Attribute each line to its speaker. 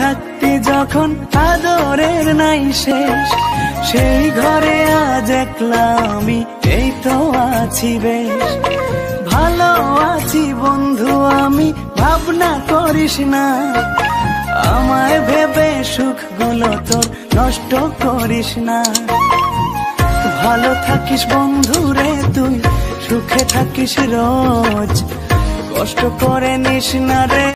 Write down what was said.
Speaker 1: থাকতে যখন আদরের নাই শেষ, সেই ঘরে আজ একলা আমি, এই তো আছি বেশ। ভালো আছি বন্ধু আমি, ভাবনা করিস না। আমায় ভেবে সুখগুলো তোর নষ্ট করিস না। ভালো থাকিস বন্ধু রে তুই, সুখে থাকিস রোজ। কষ্ট করে নিস না রে।